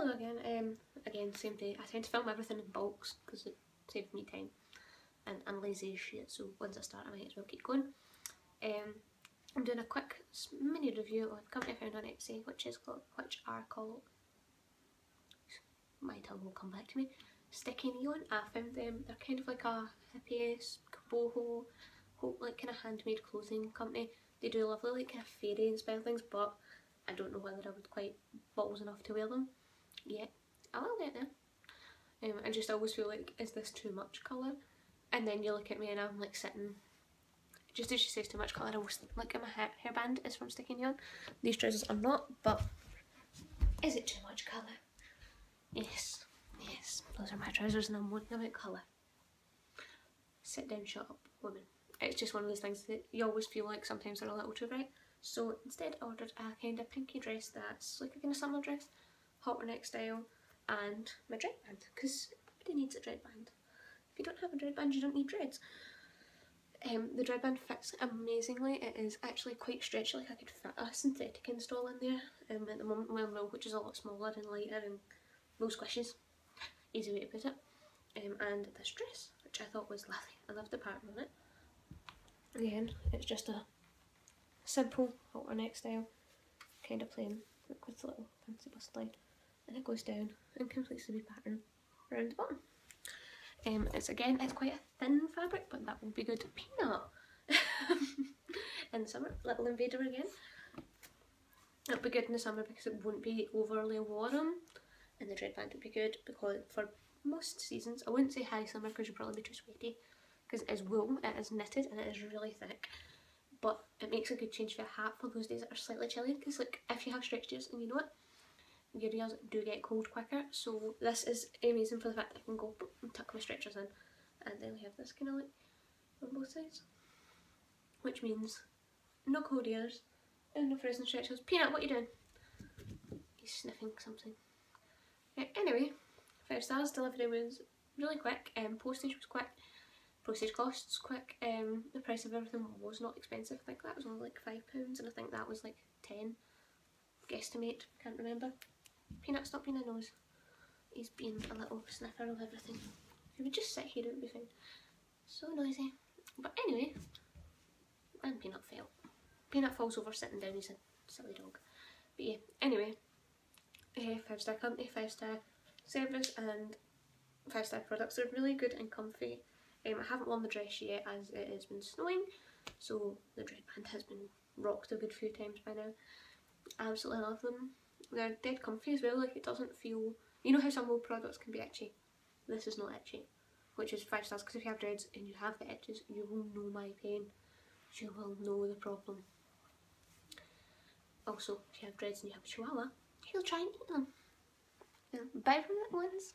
hello again. Um, again, same day. I tend to film everything in bulks because it saves me time. And I'm lazy as shit, so once I start I might as well keep going. Um, I'm doing a quick mini review of a company I found on Etsy, which is called, which are called, my tongue will come back to me, Sticky Neon. I found them, they're kind of like a hippie boho, like kind of handmade clothing company. They do lovely like kind of fairy inspired things, but I don't know whether I would quite balls enough to wear them yet. I will get there. Um, I just always feel like, is this too much colour? And then you look at me and I'm like sitting, just as she says too much colour, I think like my hair hairband is from Sticky Neon. These trousers are not, but is it too much colour? Yes, yes, those are my trousers and I'm wondering about colour. Sit down, shut up, woman. It's just one of those things that you always feel like sometimes they're a little too bright. So instead I ordered a kind of pinky dress that's like a kind of summer dress, halter neck style, and my dreadband, because everybody needs a dreadband. If you don't have a dreadband, you don't need dreads. Um, the dreadband fits amazingly. It is actually quite stretchy, like I could fit a synthetic install in there um, at the moment, well, which is a lot smaller and lighter and no squishes. Easy way to put it. Um, and this dress, which I thought was lovely. I love the pattern on it. Again, it's just a simple halter neck style, kind of plain, with a little fancy bust line, and it goes down and completes the wee pattern around the bottom. Um, it's again, it's quite a thin fabric, but that will be good. Peanut in the summer, little invader again. It'll be good in the summer because it won't be overly warm, and the dread dreadband would be good because for most seasons, I wouldn't say high summer because you'd probably be too sweaty, because it is wool, it is knitted, and it is really thick but it makes a good change for a hat for those days that are slightly chilly because like if you have stretched ears and you know it your ears do get cold quicker so this is amazing for the fact that I can go and tuck my stretchers in and then we have this kind of like on both sides which means no cold ears and no frozen stretchers. Peanut what are you doing? He's sniffing something. Anyway, five stars delivery was really quick and um, postage was quick postage costs quick. Um, the price of everything was not expensive. I think that was only like five pounds, and I think that was like ten. Guesstimate, can't remember. Peanut, stop being a nose. He's being a little sniffer of everything. If he would just sit here, it would be fine. So noisy. But anyway, and Peanut fell. Peanut falls over sitting down. He's a silly dog. But yeah, anyway, uh, five star company, five star service, and five star products. They're really good and comfy. Um, I haven't worn the dress yet as it has been snowing, so the dreadband has been rocked a good few times by now. I absolutely love them. They're dead comfy as well, like it doesn't feel... You know how some old products can be itchy? This is not itchy, which is 5 stars because if you have dreads and you have the itches, you will know my pain. You will know the problem. Also, if you have dreads and you have a chihuahua, he'll try and eat them. Yeah, buy from the ones